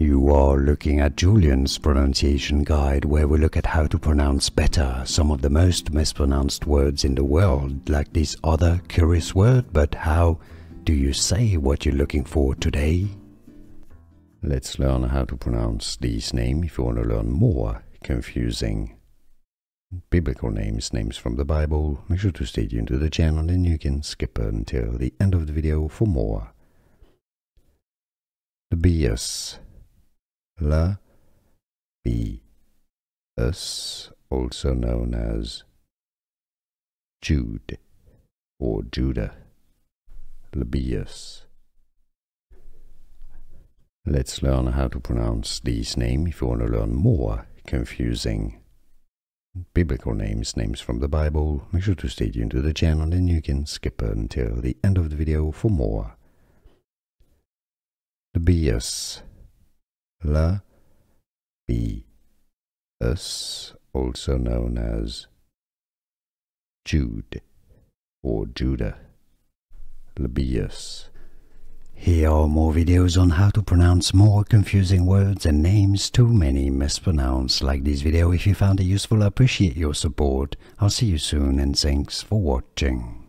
You are looking at Julien's pronunciation guide where we look at how to pronounce better some of the most mispronounced words in the world, like this other curious word, but how do you say what you're looking for today? Let's learn how to pronounce these names if you want to learn more confusing biblical names, names from the Bible. Make sure to stay tuned to the channel and you can skip until the end of the video for more. Lebbaeus La B us also known as Jude or Judah Lebbaeus. Let's learn how to pronounce these names if you want to learn more confusing biblical names, names from the Bible. Make sure to stay tuned to the channel and you can skip until the end of the video for more. Lebbaeus La B us also known as Jude or Judah Lebbaeus. Here are more videos on how to pronounce more confusing words and names too many mispronounced. Like this video if you found it useful, I appreciate your support. I'll see you soon and thanks for watching.